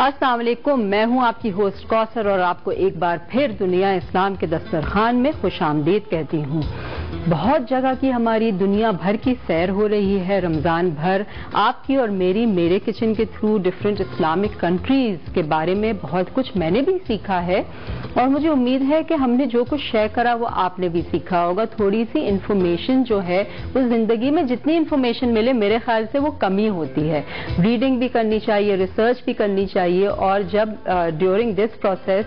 अस्सलाम वालेकुम मैं हूँ आपकी होस्ट कौसर और आपको एक बार फिर दुनिया इस्लाम के दस्तरखान में खुश आमदीद कहती हूँ। बहुत जगह की हमारी दुनिया भर की सैर हो रही है, रमज़ान भर। आपकी और मेरी, मेरे किचन के थ्रू डिफरेंट इस्लामिक कंट्रीज़ के बारे में बहुत कुछ मैंने भी सीखा है। और मुझे उम्मीद है कि हमने जो कुछ शेयर करा, वो आपने भी सीखा होगा। थोड़ी सी इंफॉर्मेशन जो है, वो ज़िंदगी में जितनी इंफॉर्मेशन मिले, मेरे ख्याल से वो कमी होती है। रीडिंग भी करनी चाहिए रिसर्च भी करनी चाहिए। और जब ड्यूरिंग दिस प्रोसेस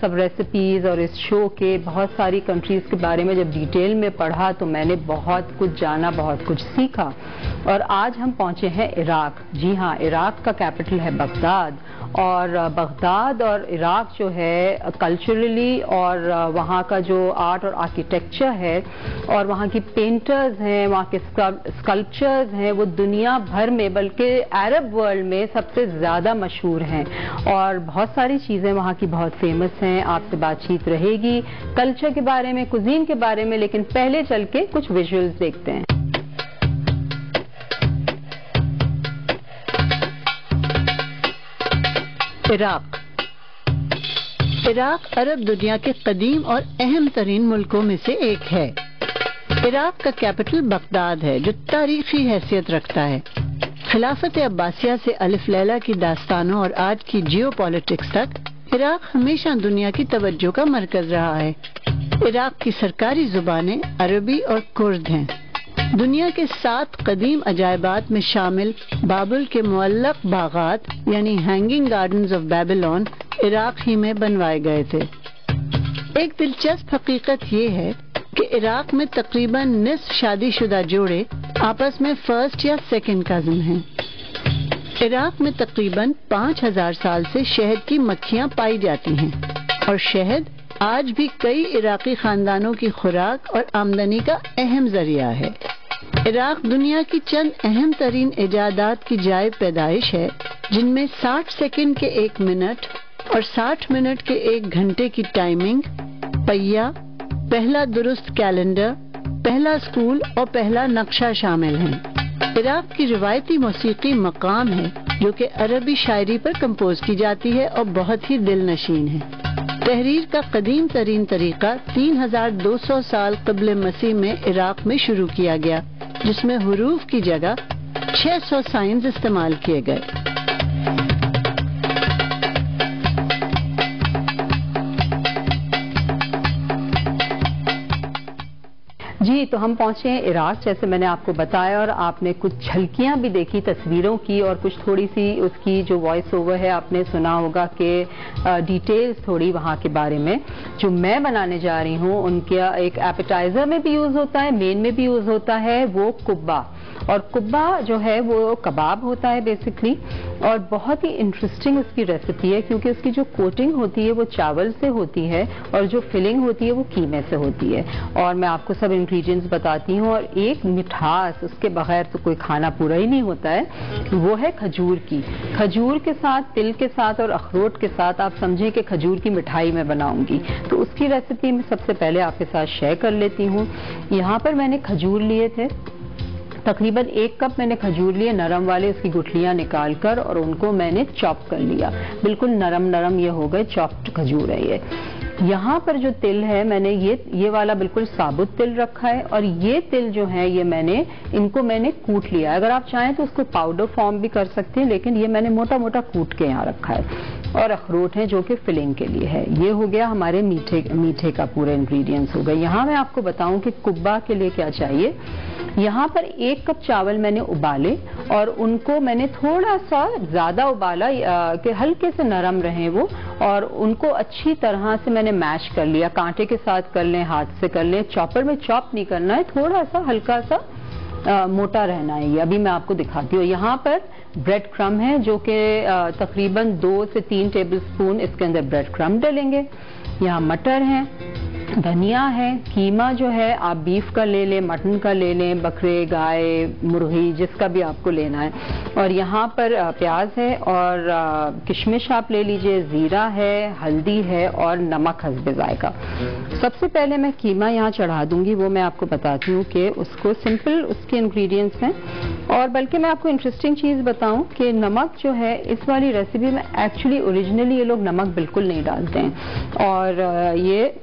सब रेसिपीज़ और इस शो के बहुत सारी कंट्रीज़ के बारे में जब डिटेल में पढ़ा तो मैंने बहुत कुछ जाना, बहुत कुछ सीखा। और आज हम पहुँचे हैं इराक। जी हाँ इराक का कैपिटल है बगदाद। और बगदाद और इराक जो है कल्चरली और वहाँ का जो आर्ट और आर्किटेक्चर है और वहाँ की पेंटर्स हैं, वहाँ के स्कल्पचर्स हैं, वो दुनिया भर में बल्कि अरब वर्ल्ड में सबसे ज़्यादा मशहूर हैं। और बहुत सारी चीज़ें वहाँ की बहुत फ़ेमस हैं, आपसे बातचीत रहेगी कल्चर के बारे में कुजीन के बारे में, लेकिन पहले चल के कुछ विजुअल्स देखते हैं। इराक। इराक अरब दुनिया के कदीम और अहम तरीन मुल्कों में से एक है। इराक का कैपिटल बगदाद है, जो तारीखी हैसियत रखता है। खिलाफत अब्बासिया से अलिफ लैला की दास्तानों और आज की जियो तक इराक हमेशा दुनिया की तवज्जो का मरकज रहा है। इराक की सरकारी जुबानें अरबी और कुर्द हैं। दुनिया के सात कदीम अजायबात में शामिल बाबुल के मुअल्लक बागात, यानी hanging gardens of Babylon Iraq ही में बनवाए गए थे एक दिलचस्प हकीकत ये है कि इराक में तकरीबन निस शादीशुदा जोड़े आपस में फ़र्स्ट या सेकंड कज़न हैं। इराक में तकरीबन पाँच हज़ार साल से शहद की मक्खियाँ पाई जाती हैं और शहद आज भी कई इराकी खानदानों की खुराक और आमदनी का अहम ज़रिया है इराक दुनिया की चंद अहम तरीन इजादात की जाय पैदाइश है, जिनमें 60 सेकंड के एक मिनट और 60 मिनट के एक घंटे की टाइमिंग पहिया, पहला दुरुस्त कैलेंडर पहला स्कूल और पहला नक्शा शामिल हैं। इराक की रिवायती मौसीकी मकाम है, जो कि अरबी शायरी पर कंपोज की जाती है और बहुत ही दिल नशीन है तहरीर का कदीम तरीन तरीका 3200 साल कबल मसीह में इराक में शुरू किया गया जिसमें हरूफ की जगह 600 साइंस इस्तेमाल किए गए। जी तो हम पहुँचे हैं इराक, जैसे मैंने आपको बताया, और आपने कुछ झलकियाँ भी देखी तस्वीरों की, और कुछ थोड़ी सी उसकी जो वॉइस ओवर है, आपने सुना होगा कि डिटेल्स थोड़ी वहाँ के बारे में। जो मैं बनाने जा रही हूँ, उनका, एक एपेटाइजर में भी यूज़ होता है मेन में भी यूज़ होता है, वो कुब्बा। और कुब्बा जो है, वो कबाब होता है बेसिकली और बहुत ही इंटरेस्टिंग उसकी रेसिपी है, क्योंकि उसकी जो कोटिंग होती है, वो चावल से होती है, और जो फिलिंग होती है, वो कीमे से होती है। और मैं आपको सब इंग्रेडिएंट्स बताती हूँ, और एक मिठास, उसके बगैर तो कोई खाना पूरा ही नहीं होता है, वो है खजूर की। खजूर के साथ, तिल के साथ और अखरोट के साथ आप समझें कि खजूर की मिठाई मैं बनाऊँगी। तो उसकी रेसिपी मैं सबसे पहले आपके साथ शेयर कर लेती हूँ। यहाँ पर मैंने खजूर लिए थे। तकरीबन एक कप मैंने खजूर लिए, नरम वाले उसकी गुठलियाँ निकाल कर और उनको मैंने चॉप कर लिया। बिल्कुल नरम नरम ये हो गए चॉप्ड खजूर है ये। यहाँ पर जो तिल है, मैंने ये ये वाला बिल्कुल साबुत तिल रखा है और ये तिल जो है, ये मैंने, इनको मैंने कूट लिया है। अगर आप चाहें तो उसको पाउडर फॉर्म भी कर सकते हैं, लेकिन ये मैंने मोटा मोटा कूट के यहाँ रखा है। और अखरोट है जो कि फिलिंग के लिए है। ये हो गया हमारे मीठे मीठे का पूरे इंग्रेडिएंट्स हो गए। यहाँ मैं आपको बताऊँ कि कुब्बा के लिए क्या चाहिए। यहाँ पर एक कप चावल मैंने उबाले और उनको मैंने थोड़ा सा ज़्यादा उबाला कि हल्के से नरम रहे वो और उनको अच्छी तरह से मैंने मैश कर लिया। कांटे के साथ कर लें हाथ से कर लें। चॉपर में चॉप नहीं करना है थोड़ा सा हल्का सा आ, मोटा रहना है ये। अभी मैं आपको दिखाती हूँ। यहाँ पर ब्रेड क्रम है जो कि तकरीबन दो से तीन टेबल स्पून इसके अंदर ब्रेड क्रम डालेंगे। यहाँ मटर है। धनिया है, कीमा जो है, आप बीफ का ले लें मटन का ले लें, बकरे, गाय, मुर्गी, जिसका भी आपको लेना है। और यहाँ पर प्याज है और किशमिश आप ले लीजिए, ज़ीरा है, हल्दी है और नमक हसबे जायका। सबसे पहले मैं कीमा यहाँ चढ़ा दूँगी, वो मैं आपको बताती हूँ कि उसको सिंपल उसके इंग्रेडिएंट्स हैं। और बल्कि मैं आपको इंटरेस्टिंग चीज़ बताऊँ कि नमक जो है, इस वाली रेसिपी में एक्चुअली ओरिजिनली ये लोग नमक बिल्कुल नहीं डालते हैं। और ये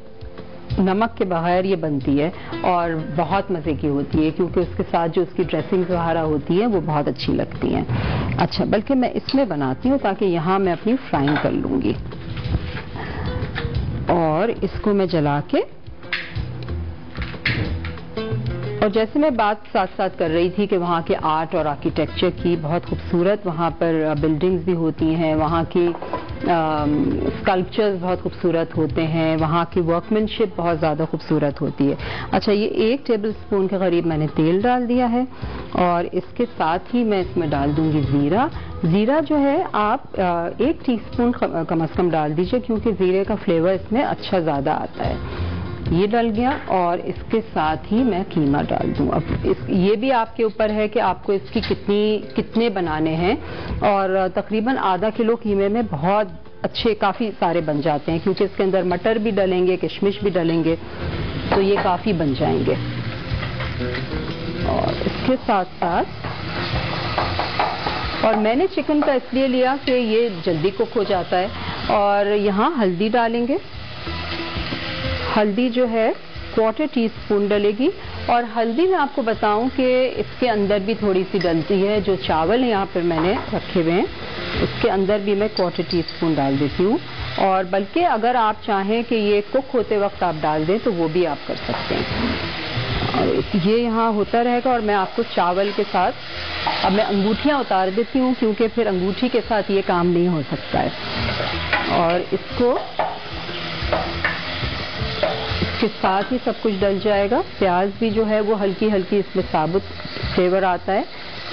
नमक के बगैर ये बनती है और बहुत मज़े की होती है, क्योंकि उसके साथ जो उसकी ड्रेसिंग वगैरह होती है, वो बहुत अच्छी लगती है। अच्छा बल्कि मैं इसमें बनाती हूँ ताकि यहाँ मैं अपनी फ्राइंग कर लूँगी। और इसको मैं जला के और जैसे मैं बात साथ साथ कर रही थी कि वहाँ के आर्ट और आर्किटेक्चर की बहुत खूबसूरत वहाँ पर बिल्डिंग्स भी होती हैं, वहाँ की स्कल्पचर्स बहुत खूबसूरत होते हैं, वहाँ की वर्कमैनशिप बहुत ज़्यादा खूबसूरत होती है। अच्छा ये एक टेबल स्पून के करीब मैंने तेल डाल दिया है, और इसके साथ ही मैं इसमें डाल दूँगी ज़ीरा। ज़ीरा जो है, आप एक टीस्पून कम अज़ कम डाल दीजिए, क्योंकि ज़ीरे का फ्लेवर इसमें अच्छा ज़्यादा आता है। ये डल गया और इसके साथ ही मैं कीमा डाल दूँ। अब इस, ये भी आपके ऊपर है कि आपको इसकी कितनी, कितने बनाने हैं और तकरीबन आधा किलो कीमे में बहुत अच्छे, काफ़ी सारे बन जाते हैं, क्योंकि इसके अंदर मटर भी डलेंगे, किशमिश भी डलेंगे तो ये काफ़ी बन जाएँगे। और इसके साथ साथ, और मैंने चिकन का इसलिए लिया कि ये जल्दी कुक हो जाता है और यहाँ हल्दी डालेंगे। हल्दी जो है क्वार्टर टी स्पून डलेगी। और हल्दी मैं आपको बताऊँ कि इसके अंदर भी थोड़ी सी डलती है, जो चावल यहाँ पर मैंने रखे हुए हैं, उसके अंदर भी मैं क्वार्टर टी स्पून डाल देती हूँ। और बल्कि अगर आप चाहें कि ये कुक होते वक्त आप डाल दें तो वो भी आप कर सकते हैं। और ये यहाँ होता रहेगा और मैं आपको चावल के साथ, अब मैं अंगूठियाँ उतार देती हूँ, क्योंकि फिर अंगूठी के साथ ये काम नहीं हो सकता है। और इसको इसके साथ ही सब कुछ डल जाएगा। प्याज भी जो है वो हल्की हल्की इसमें साबुत फ्लेवर आता है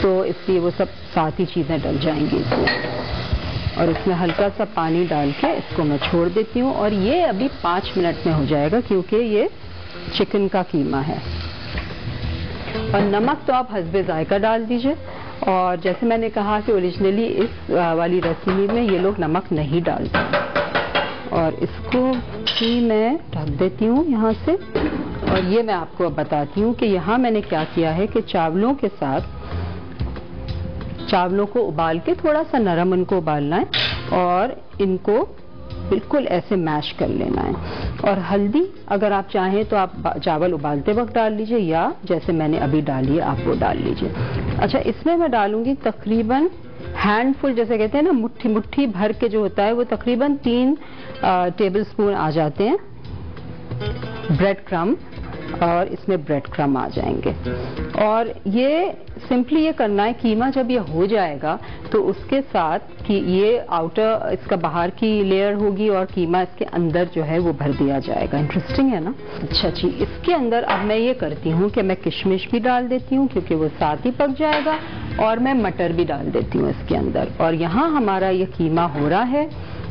तो इसलिए वो सब साथ ही चीज़ें डल जाएँगी। इसमें और इसमें हल्का सा पानी डाल के इसको मैं छोड़ देती हूँ और ये अभी पाँच मिनट में हो जाएगा क्योंकि ये चिकन का कीमा है। और नमक तो आप हसबे जायका डाल दीजिए। और जैसे मैंने कहा कि ओरिजिनली इस वाली रेसिपी में ये लोग नमक नहीं डालते। और इसको भी मैं ढक देती हूँ यहाँ से। और ये मैं आपको अब बताती हूँ कि यहाँ मैंने क्या किया है कि चावलों के साथ चावलों को उबाल के थोड़ा सा नरम उनको उबालना है और इनको बिल्कुल ऐसे मैश कर लेना है। और हल्दी, अगर आप चाहें तो आप चावल उबालते वक्त डाल लीजिए या जैसे मैंने अभी डाली है, आप वो डाल लीजिए। अच्छा इसमें मैं डालूँगी तकरीबन हैंडफुल, जैसे कहते हैं ना मुट्ठी मुट्ठी भर के जो होता है, वो तकरीबन तीन टेबल स्पून आ जाते हैं। ब्रेड क्रम और इसमें ब्रेड क्रम आ जाएँगे। और ये सिंपली ये करना है, कीमा जब ये हो जाएगा तो उसके साथ कि ये आउटर इसका बाहर की लेयर होगी और कीमा इसके अंदर जो है वो भर दिया जाएगा। इंटरेस्टिंग है ना? अच्छा जी, इसके अंदर अब मैं ये करती हूँ कि मैं किशमिश भी डाल देती हूँ क्योंकि वो साथ ही पक जाएगा, और मैं मटर भी डाल देती हूँ इसके अंदर। और यहाँ हमारा ये कीमा हो रहा है।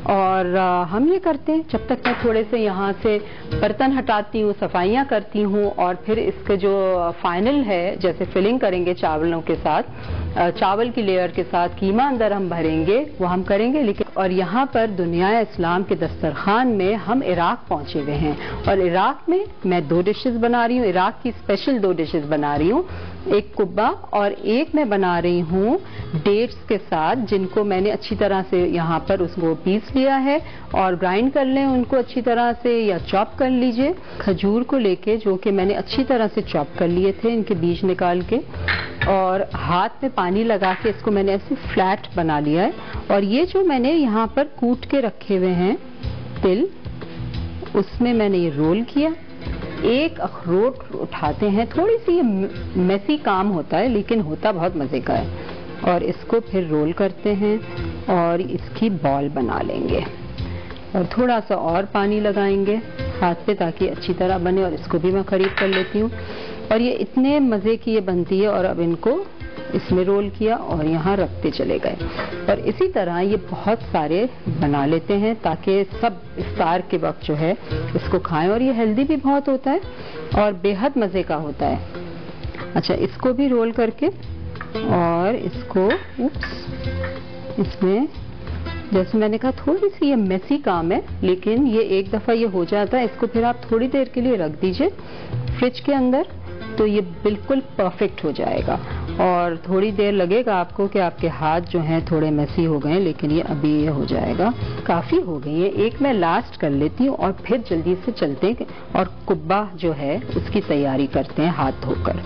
और हम ये करते हैं। जब तक मैं थोड़े से यहाँ से बर्तन हटाती हूँ, सफाइयाँ करती हूँ और फिर इसके जो फाइनल है, जैसे फिलिंग करेंगे चावलों के साथ चावल की लेयर के साथ कीमा अंदर हम भरेंगे, वो हम करेंगे। लेकिन, और यहाँ पर दुनिया इस्लाम के दस्तरखान में हम इराक पहुँचे हुए हैं। और इराक में मैं दो डिशेज़ बना रही हूँ। इराक की स्पेशल दो डिशेज़ बना रही हूँ। एक कुब्बा और एक मैं बना रही हूँ डेट्स के साथ, जिनको मैंने अच्छी तरह से यहाँ पर उसको पीस लिया है और ग्राइंड कर लें उनको अच्छी तरह से या चॉप कर लीजिए। खजूर को लेके जो कि मैंने अच्छी तरह से चॉप कर लिए थे इनके बीज निकाल के। और हाथ में पानी लगा के इसको मैंने ऐसे फ्लैट बना लिया है। और ये जो मैंने यहाँ पर कूट के रखे हुए हैं, तिल, उसमें मैंने ये रोल किया। एक अखरोट उठाते हैं। थोड़ी सी ये मैसी काम होता है, लेकिन होता बहुत मज़े का है। और इसको फिर रोल करते हैं और इसकी बॉल बना लेंगे। और थोड़ा सा और पानी लगाएँगे हाथ पे ताकि अच्छी तरह बने और इसको भी मैं खरीद कर लेती हूँ। और ये इतने मज़े की ये बनती है और अब इनको इसमें रोल किया और यहाँ रखते चले गए। और इसी तरह ये बहुत सारे बना लेते हैं ताकि सब इफ्तार के वक्त जो है इसको खाएँ और ये हेल्दी भी बहुत होता है और बेहद मज़े का होता है। अच्छा इसको भी रोल करके और इसको उप्स, इसमें जैसे मैंने कहा थोड़ी सी ये मेसी काम है लेकिन ये एक दफ़ा ये हो जाता है इसको फिर आप थोड़ी देर के लिए रख दीजिए फ्रिज के अंदर तो ये बिल्कुल परफेक्ट हो जाएगा। और थोड़ी देर लगेगा आपको कि आपके हाथ जो हैं थोड़े मैसी हो गए, लेकिन ये अभी ये हो जाएगा। काफ़ी हो गई है। एक मैं लास्ट कर लेती हूँ और फिर जल्दी से चलते हैं और कुब्बा जो है, उसकी तैयारी करते हैं हाथ धोकर।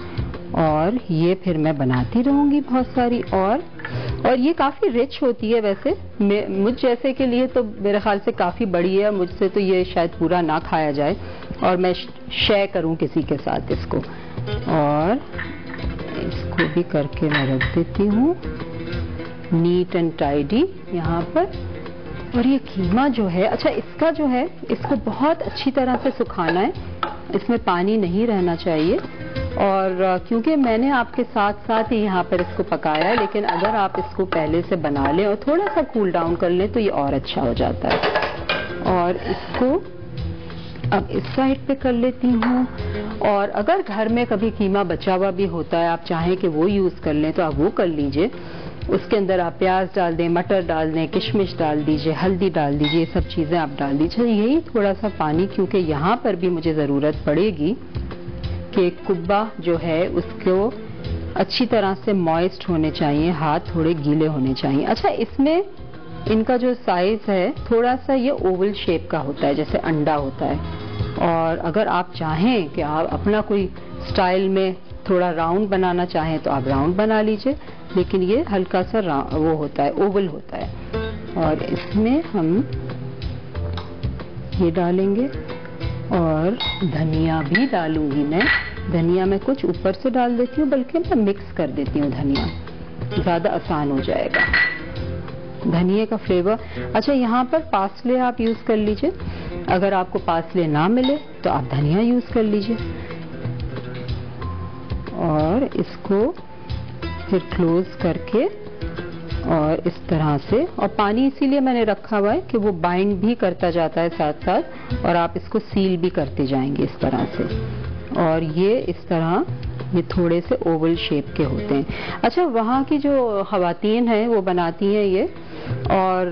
और ये फिर मैं बनाती रहूँगी बहुत सारी और और ये काफ़ी रिच होती है वैसे। मुझ जैसे के लिए तो मेरे ख्याल से काफ़ी बड़ी है मुझसे तो ये शायद पूरा ना खाया जाए। और मैं शेयर करूँ किसी के साथ इसको। और भी करके मैं रख देती हूँ। नीट एंड टाइडी यहाँ पर। और ये कीमा जो है अच्छा इसका जो है, इसको बहुत अच्छी तरह से सुखाना है। इसमें पानी नहीं रहना चाहिए। और क्योंकि मैंने आपके साथ साथ ही यहाँ पर इसको पकाया है, लेकिन अगर आप इसको पहले से बना लें और थोड़ा सा कूल डाउन कर लें तो ये और अच्छा हो जाता है। और इसको अब इस साइड पे कर लेती हूँ। और अगर घर में कभी कीमा बचा हुआ भी होता है, आप चाहें कि वो यूज़ कर लें तो आप वो कर लीजिए। उसके अंदर आप प्याज डाल दें, मटर डाल दें, किशमिश डाल दीजिए, हल्दी डाल दीजिए, ये सब चीज़ें आप डाल दीजिए। यही थोड़ा सा पानी, क्योंकि यहाँ पर भी मुझे ज़रूरत पड़ेगी कि कुब्बा जो है, उसको अच्छी तरह से मॉइस्ट होने चाहिए, हाथ थोड़े गीले होने चाहिए। अच्छा इसमें इनका जो साइज़ है, थोड़ा सा ये ओवल शेप का होता है, जैसे अंडा होता है। और अगर आप चाहें कि आप अपना कोई स्टाइल में थोड़ा राउंड बनाना चाहें तो आप राउंड बना लीजिए। लेकिन ये हल्का सा वो होता है, ओवल होता है। और इसमें हम ये डालेंगे और धनिया भी डालूँगी मैं। धनिया मैं कुछ ऊपर से डाल देती हूँ, बल्कि मैं मिक्स कर देती हूँ धनिया। ज़्यादा आसान हो जाएगा। धनिया का फ्लेवर अच्छा यहाँ पर पासले आप यूज़ कर लीजिए। अगर आपको पासले ना मिले तो आप धनिया यूज़ कर लीजिए। और इसको फिर क्लोज करके और इस तरह से। और पानी इसीलिए मैंने रखा हुआ है कि वो बाइंड भी करता जाता है साथ साथ और आप इसको सील भी करते जाएँगे इस तरह से। और ये इस तरह, ये थोड़े से ओवल शेप के होते हैं। अच्छा वहाँ की जो खातन हैं, वो बनाती हैं ये। और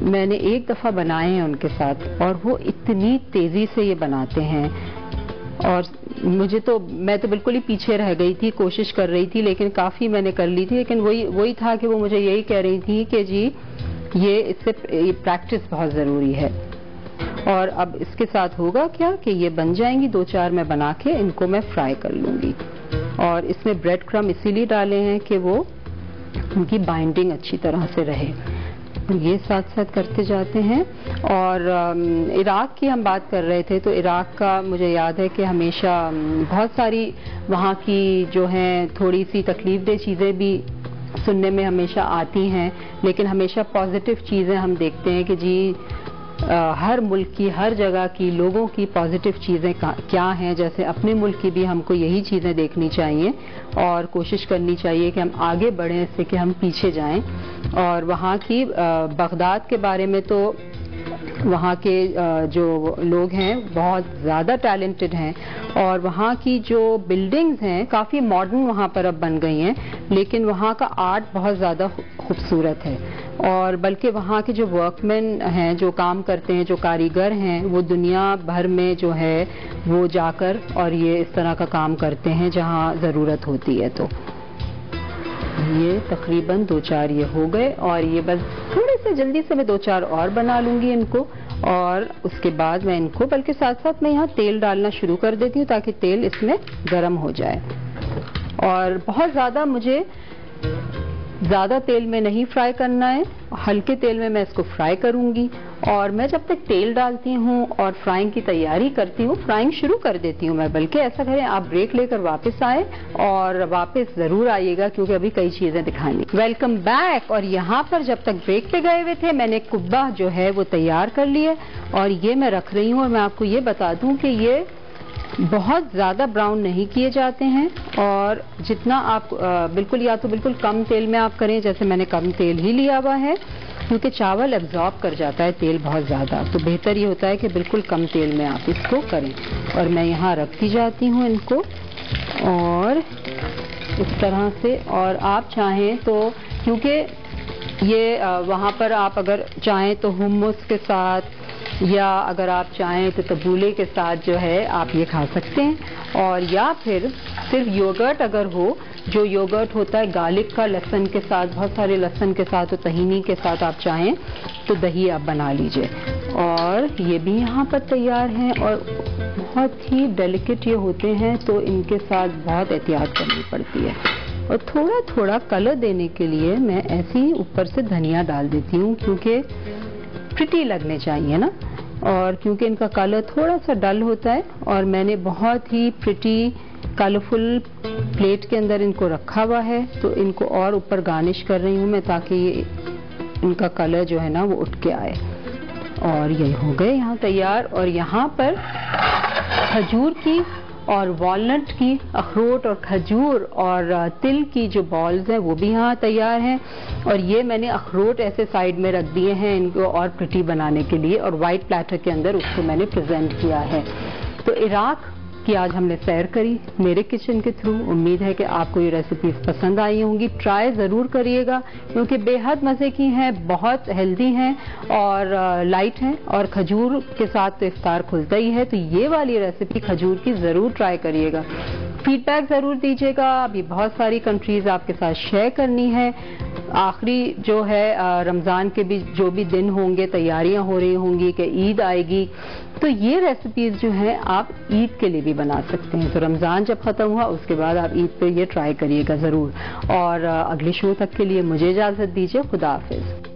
मैंने एक दफ़ा बनाए हैं उनके साथ, और वो इतनी तेज़ी से ये बनाते हैं। और मुझे तो मैं तो बिल्कुल ही पीछे रह गई थी, कोशिश कर रही थी, लेकिन काफ़ी मैंने कर ली थी, लेकिन वही वही था कि वो मुझे यही कह रही थी कि जी, ये इससे प्रैक्टिस बहुत ज़रूरी है। और अब इसके साथ होगा क्या कि ये बन जाएँगी दो चार मैं बना के, इनको मैं फ्राई कर लूँगी। और इसमें ब्रेड क्रम इसीलिए डाले हैं कि वो, उनकी बाइंडिंग अच्छी तरह से रहे। ये साथ साथ करते जाते हैं। और इराक की हम बात कर रहे थे तो इराक का मुझे याद है कि हमेशा बहुत सारी वहाँ की जो हैं थोड़ी सी तकलीफ़ दे चीज़ें भी सुनने में हमेशा आती हैं। लेकिन हमेशा पॉजिटिव चीज़ें हम देखते हैं कि जी हर मुल्क की, हर जगह की लोगों की पॉजिटिव चीज़ें क्या हैं? जैसे अपने मुल्क की भी हमको यही चीज़ें देखनी चाहिए और कोशिश करनी चाहिए कि हम आगे बढ़ें, इससे कि हम पीछे जाएँ। और वहाँ की बगदाद के बारे में तो वहाँ के जो लोग हैं, बहुत ज़्यादा टैलेंटेड हैं और वहाँ की जो बिल्डिंग्स हैं, काफ़ी मॉडर्न वहाँ पर अब बन गई हैं, लेकिन वहाँ का आर्ट बहुत ज़्यादा खूबसूरत है। और बल्कि वहाँ के जो वर्कमैन हैं, जो काम करते हैं, जो कारीगर हैं, वो दुनिया भर में जो है, वो जाकर और ये इस तरह का काम करते हैं जहाँ ज़रूरत होती है तो। ये तकरीबन दो चार ये हो गए और ये बस थोड़े से जल्दी से मैं दो चार और बना लूँगी इनको और उसके बाद मैं इनको, बल्कि साथ साथ मैं यहाँ तेल डालना शुरू कर देती हूँ ताकि तेल इसमें गर्म हो जाए। और बहुत ज़्यादा मुझे ज़्यादा तेल में नहीं फ्राई करना है, हल्के तेल में मैं इसको फ्राई करूँगी। और मैं जब तक तेल डालती हूँ और फ्राइंग की तैयारी करती हूँ, फ्राइंग शुरू कर देती हूँ मैं, बल्कि ऐसा करें, आप ब्रेक लेकर वापस आए और वापस ज़रूर आइएगा, क्योंकि अभी कई चीज़ें दिखानी। Welcome back. और यहाँ पर जब तक ब्रेक पे गए हुए थे, मैंने कुब्बा जो है वो तैयार कर लिए। और ये मैं रख रही हूँ और मैं आपको ये बता दूँ कि ये बहुत ज़्यादा ब्राउन नहीं किए जाते हैं। और जितना आप बिल्कुल या तो बिल्कुल कम तेल में आप करें, जैसे मैंने कम तेल ही लिया हुआ है। क्योंकि चावल एब्जॉर्ब कर जाता है तेल बहुत ज़्यादा। तो बेहतर ये होता है कि बिल्कुल कम तेल में आप इसको करें। और मैं यहाँ रखती जाती हूँ इनको। और इस तरह से, और आप चाहें तो क्योंकि ये वहाँ पर आप अगर चाहें तो हुमस के साथ, या अगर आप चाहें तो तबूले के साथ जो है, आप ये खा सकते हैं। और या फिर, सिर्फ़ योगर्ट अगर हो जो योगर्ट होता है, गार्लिक का लहसन के साथ, बहुत सारे लहसन के साथ और तहीनी के साथ आप चाहें तो दही आप बना लीजिए। और ये भी यहाँ पर तैयार हैं और बहुत ही डेलिकेट ये होते हैं तो इनके साथ बहुत एहतियात करनी पड़ती है। और थोड़ा थोड़ा कलर देने के लिए मैं ऐसे ही ऊपर से धनिया डाल देती हूँ, क्योंकि प्रिटी लगने चाहिए ना। और क्योंकि इनका कलर थोड़ा सा डल होता है, और मैंने बहुत ही प्रिटी कलरफुल प्लेट के अंदर इनको रखा हुआ है तो इनको और ऊपर गार्निश कर रही हूँ मैं ताकि ये इनका कलर जो है ना वो उठ के आए। और ये हो गए यहाँ तैयार। और यहाँ पर खजूर की और वॉलनट की, अखरोट और खजूर और तिल की जो बॉल्स हैं वो भी यहाँ तैयार हैं। और ये मैंने अखरोट ऐसे साइड में रख दिए हैं इनको और प्रिटी बनाने के लिए और वाइट प्लेटर के अंदर उसको मैंने प्रेजेंट किया है। तो इराक की आज हमने सैर करी, मेरे किचन के थ्रू उम्मीद है कि आपको ये रेसिपीज़ पसंद आई होंगी। ट्राई ज़रूर करिएगा, क्योंकि बेहद मज़े की हैं, बहुत हेल्दी हैं और लाइट हैं और खजूर के साथ तो इफ्तार खुलता ही है। तो ये वाली रेसिपी खजूर की ज़रूर ट्राई करिएगा। फीडबैक ज़रूर दीजिएगा। अभी बहुत सारी कंट्रीज़ आपके साथ शेयर करनी है। आखिरी जो है रमज़ान के भी जो भी दिन होंगे, तैयारियाँ हो रही होंगी कि ईद आएगी तो ये रेसिपीज़ जो हैं, आप ईद के लिए भी बना सकते हैं। तो रमज़ान जब ख़त्म हुआ, उसके बाद आप ईद पे ये ट्राई करिएगा ज़रूर। और अगले शो तक के लिए मुझे इजाज़त दीजिए, खुदा हाफिज़।